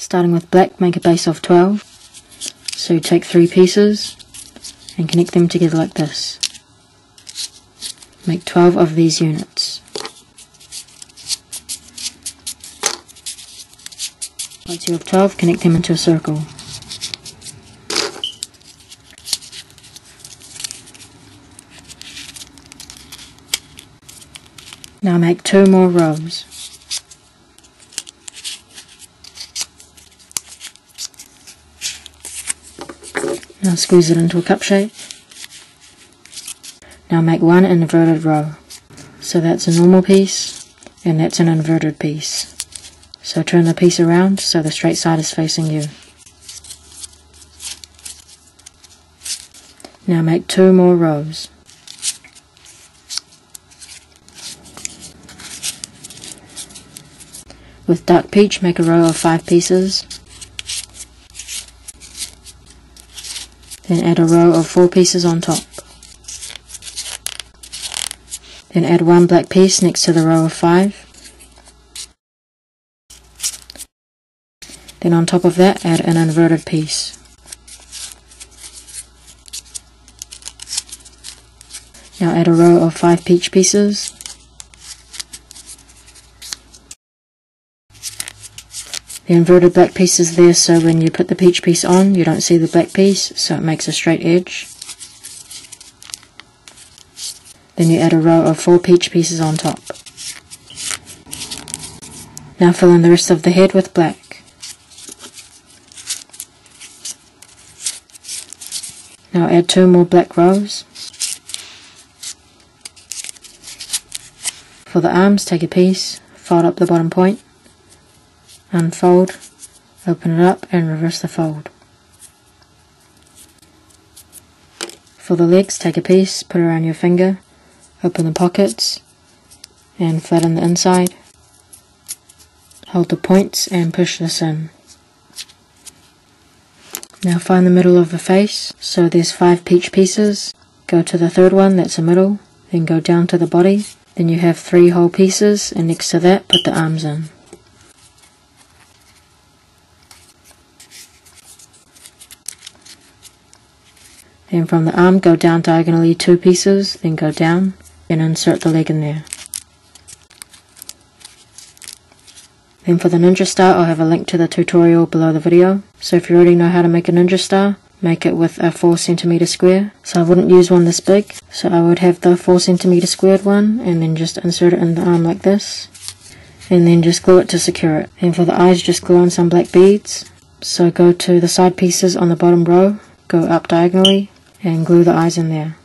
Starting with black, make a base of 12. So take three pieces and connect them together like this. Make 12 of these units. Once you have 12, connect them into a circle. Now make two more rows. Now squeeze it into a cup shape. Now make one inverted row. So that's a normal piece, and that's an inverted piece. So turn the piece around so the straight side is facing you. Now make two more rows. With dark peach, make a row of five pieces. Then add a row of four pieces on top. Then add one black piece next to the row of five. Then on top of that, add an inverted piece. Now add a row of five peach pieces. The inverted black piece is there so when you put the peach piece on you don't see the black piece so it makes a straight edge. Then you add a row of four peach pieces on top. Now fill in the rest of the head with black. Now add two more black rows. For the arms, take a piece, fold up the bottom point, unfold, open it up and reverse the fold. For the legs, take a piece, put it around your finger, open the pockets and flatten the inside. Hold the points and push this in. Now find the middle of the face, so there's five peach pieces. Go to the third one, that's the middle, then go down to the body. Then you have three whole pieces, and next to that, put the arms in. Then from the arm go down diagonally two pieces, then go down and insert the leg in there. Then for the ninja star I'll have a link to the tutorial below the video. So if you already know how to make a ninja star, make it with a 4 centimeter square. So I wouldn't use one this big, so I would have the 4 centimeter squared one and then just insert it in the arm like this. And then just glue it to secure it. And for the eyes just glue on some black beads. So go to the side pieces on the bottom row, go up diagonally and glue the eyes in there.